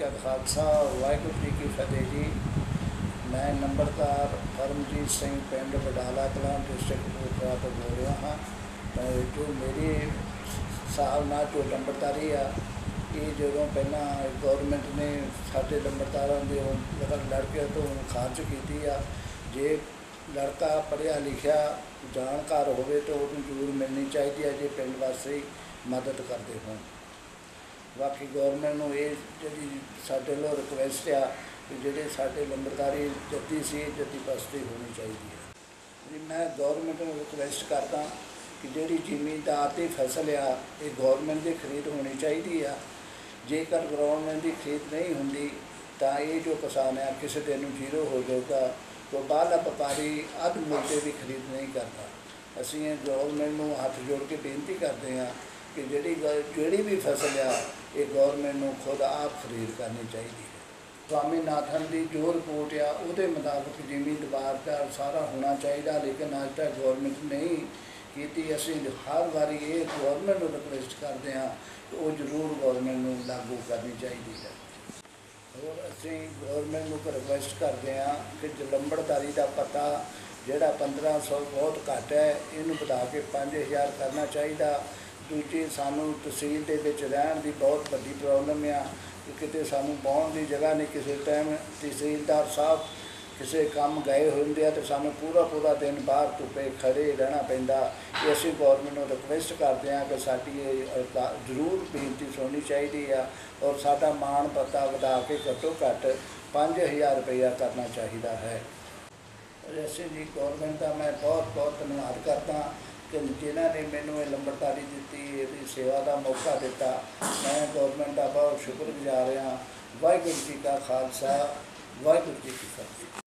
ਕਾ ਖਾਲਸਾ, ਵਾਹਿਗੁਰੂ ਜੀ ਕੀ ਫਤਿਹ ਜੀ। ਮੈਂ ਨੰਬਰਦਾਰ ਪਰਮਜੀਤ ਸਿੰਘ ਪਿੰਡ ਬਡਾਲਾ ਕਲਾਂ ਡਿਸਟ੍ਰਿਕਟ ਕਪੂਰਥਲਾ ਤੋਂ ਬੋਲ ਰਿਹਾ ਹਾਂ। ਅਹ ਜੋ ਮੇਰੀ ਸਾਲ ਨਾਲ ਜੋ ਨੰਬਰਦਾਰੀ ਆ, ਇਹ ਜਦੋਂ ਪਹਿਲਾਂ ਗਵਰਨਮੈਂਟ ਨੇ ਸਾਡੇ ਨੰਬਰਦਾਰਾਂ ਦੇ ਉਹ ਜਿਹੜਾ ਲੜਕੇ ਤੋਂ ਖਾਰਜ ਕੀਤੀ ਆ, ਜੇ ਲੜਕਾ ਪੜ੍ਹਿਆ ਲਿਖਿਆ ਜਾਣਕਾਰ ਹੋਵੇ ਤਾਂ ਉਹਨੂੰ ਜ਼ਰੂਰ ਮਿਲਣੀ ਚਾਹੀਦੀ ਹੈ ਜੇ ਪਿੰਡ ਵਾਸੀ ਮਦਦ ਕਰਦੇ ਹੋਣ। ਬਾਕੀ ਗਵਰਨਮੈਂਟ ਨੂੰ ਇਹ ਜਿਹੜੀ ਸਾਡੇ ਲੋ ਰਿਕਵੈਸਟ ਆ ਕਿ ਜਿਹੜੇ ਸਾਡੇ ਲੰਬਰਦਾਰੀ ਜੱਤੀ ਸੀ, ਜੱਦੀ ਬਸਤੀ ਹੋਣੀ ਚਾਹੀਦੀ ਹੈ। ਜੀ, ਮੈਂ ਗਵਰਨਮੈਂਟ ਨੂੰ ਰਿਕਵੈਸਟ ਕਰਦਾ ਕਿ ਜਿਹੜੀ ਜ਼ਿਮੀਂਦਾਰ ਦੀ ਫਸਲ ਆ, ਇਹ ਗਵਰਨਮੈਂਟ ਦੀ ਖਰੀਦ ਹੋਣੀ ਚਾਹੀਦੀ ਆ। ਜੇਕਰ ਗਵਰਨਮੈਂਟ ਦੀ ਖਰੀਦ ਨਹੀਂ ਹੁੰਦੀ, ਤਾਂ ਇਹ ਜੋ ਕਿਸਾਨ ਆ, ਕਿਸੇ ਦਿਨ ਨੂੰ ਜ਼ੀਰੋ ਹੋ ਜਾਊਗਾ। ਤਾਂ ਬਾਹਰਲਾ ਵਪਾਰੀ ਅੱਧ ਮੁੱਲ ਤੇ ਵੀ ਖਰੀਦ ਨਹੀਂ ਕਰਦਾ। ਅਸੀਂ ਇਹ ਗਵਰਨਮੈਂਟ ਨੂੰ ਹੱਥ ਜੋੜ ਕੇ ਬੇਨਤੀ ਕਰਦੇ ਹਾਂ ਕਿ ਜਿਹੜੀ ਗ- ਜਿਹੜੀ ਵੀ ਫਸਲ ਆ, ਇਹ ਗਵਰਨਮੈਂਟ ਨੂੰ ਖੁਦ ਆਪ ਖਰੀਦ ਕਰਨੀ ਚਾਹੀਦੀ ਹੈ। ਸਵਾਮੀਨਾਥਨ ਦੀ ਜੋ ਰਿਪੋਰਟ ਆ, ਉਹਦੇ ਮੁਤਾਬਕ ਜ਼ਿਮੀ ਜ਼ਿਮੀਂਦਾਰ ਦਾ ਸਾਰਾ ਹੋਣਾ ਚਾਹੀਦਾ, ਲੇਕਿਨ ਅੱਜ ਤੱਕ ਗਵਰਨਮੈਂਟ ਨਹੀਂ ਕੀਤੀ। ਅਸੀਂ ਹਰ ਵਾਰੀ ਇਹ ਗਵਰਨਮੈਂਟ ਨੂੰ ਰਿਕੁਐਸਟ ਕਰਦੇ ਹਾਂ ਕਿ ਉਹ ਜ਼ਰੂਰ ਗਵਰਨਮੈਂਟ ਨੂੰ ਲਾਗੂ ਕਰਨੀ ਚਾਹੀਦੀ ਹੈ। ਹੋਰ ਅਸੀਂ ਗਵਰਨਮੈਂਟ ਨੂੰ ਰਿਕੁਐਸਟ ਕਰਦੇ ਹਾਂ ਕਿ ਜਲੰਬੜਦਾਰੀ ਦਾ ਪਤਾ ਜਿਹੜਾ 1500 ਬਹੁਤ ਘੱਟ ਹੈ, ਇਹਨੂੰ ਵਧਾ ਕੇ 5000 ਕਰਨਾ ਚਾਹੀਦਾ। ਦੂਜੀ ਸਾਨੂੰ ਤਹਿਸੀਲ ਦੇ ਵਿੱਚ ਰਹਿਣ ਦੀ ਬਹੁਤ ਵੱਡੀ ਪ੍ਰੋਬਲਮ ਆ ਕਿ ਕਿਤੇ ਸਾਨੂੰ ਬੌਣ ਦੀ ਜਗ੍ਹਾ ਨਹੀਂ, ਕਿਸੇ ਟਾਈਮ ਤਹਿਸੀਲਦਾਰ ਸਾਹਿਬ ਕਿਸੇ ਕੰਮ ਗਏ ਹੁੰਦੇ ਆ ਤੇ ਸਾਨੂੰ ਪੂਰਾ ਪੂਰਾ ਦਿਨ ਬਾਹਰ ਧੁੱਪੇ ਖੜੇ ਰਹਿਣਾ ਪੈਂਦਾ। ਇਹ ਅਸੀਂ ਗਵਰਨਮੈਂਟ ਨੂੰ ਰਿਕੁਐਸਟ ਕਰਦੇ ਹਾਂ ਕਿ ਸਾਡੀ ਇਹ ਅਰਦਾ- ਜ਼ਰੂਰ ਬੇਨਤੀ ਸੁਣਨੀ ਚਾਹੀਦੀ ਆ ਔਰ ਸਾਡਾ ਮਾਣ ਪਤਾ ਵਧਾ ਕੇ ਘੱਟੋ ਘੱਟ 5000 ਰੁਪਇਆ ਕਰਨਾ ਚਾਹੀਦਾ ਹੈ। ਅਸੀਂ ਜੀ ਗਵਰਨਮੈਂਟ ਦਾ ਮੈਂ ਬਹੁਤ ਬਹੁਤ ਧੰਨਵਾਦ ਕਰਦਾ ਕਿ ਜਿਨ੍ਹਾਂ ਨੇ ਮੈਨੂੰ ਇਹ ਲੰਬੜਦਾਰੀ ਦਿੱਤੀ, ਇਹਦੀ ਸੇਵਾ ਦਾ ਮੌਕਾ ਦਿੱਤਾ, ਮੈਂ ਗਵਰਨਮੈਂਟ ਦਾ ਬਹੁਤ ਸ਼ੁਕਰਗੁਜ਼ਾਰ ਹਾਂ। ਵਾਹਿਗੁਰੂ ਜੀ ਕਾ ਖਾਲਸਾ, ਵਾਹਿਗੁਰੂ ਜੀ ਕੀ ਫਤਿਹ।